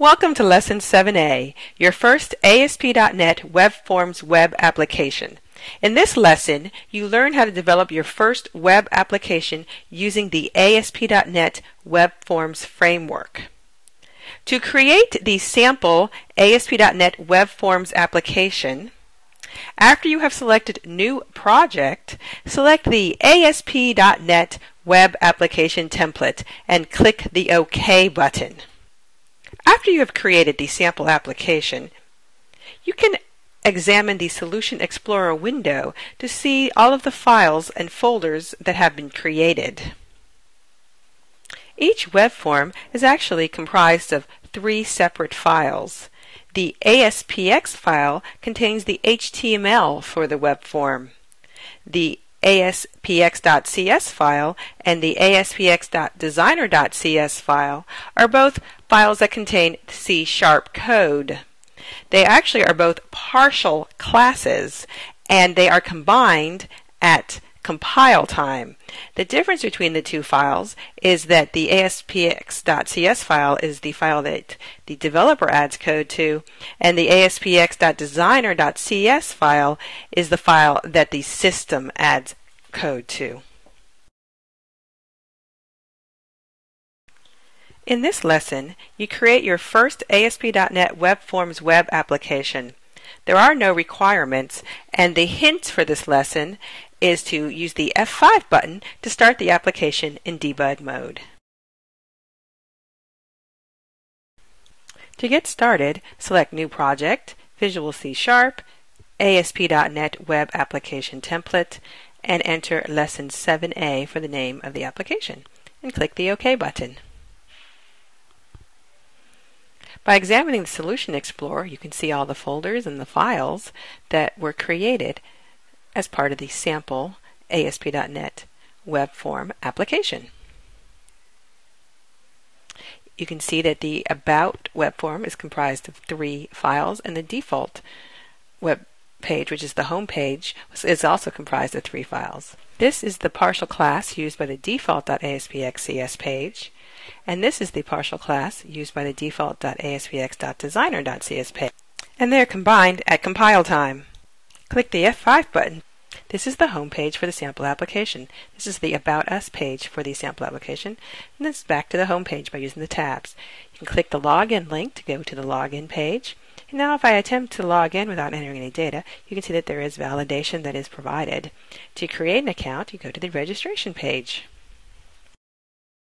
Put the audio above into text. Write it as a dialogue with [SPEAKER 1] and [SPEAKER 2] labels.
[SPEAKER 1] Welcome to Lesson 7a, your first ASP.NET Web Forms web application. In this lesson, you learn how to develop your first web application using the ASP.NET Web Forms framework. To create the sample ASP.NET Web Forms application, after you have selected New Project, select the ASP.NET Web Application template and click the OK button. After you have created the sample application, you can examine the Solution Explorer window to see all of the files and folders that have been created. Each web form is actually comprised of three separate files. The ASPX file contains the HTML for the web form. The ASPX.cs file and the ASPX.designer.cs file are both files that contain C sharp code. They actually are both partial classes and they are combined at compile time. The difference between the two files is that the ASPX.cs file is the file that the developer adds code to, and the ASPX.designer.cs file is the file that the system adds code to. In this lesson, you create your first ASP.NET Web Forms web application. There are no requirements, and the hint for this lesson is to use the F5 button to start the application in debug mode. To get started, select New Project, Visual C Sharp, ASP.NET Web Application Template, and enter Lesson 7a for the name of the application, and click the OK button. By examining the Solution Explorer, you can see all the folders and the files that were created as part of the sample ASP.NET web form application. You can see that the About web form is comprised of three files, and the default web page, which is the home page, is also comprised of three files. This is the partial class used by the default.aspxcs page, and this is the partial class used by the default.aspx.designer.cs page. And they're combined at compile time. Click the F5 button this is the home page for the sample application. This is the About Us page for the sample application. And this is back to the home page by using the tabs. You can click the login link to go to the login page. And now if I attempt to log in without entering any data, you can see that there is validation that is provided. To create an account, you go to the registration page.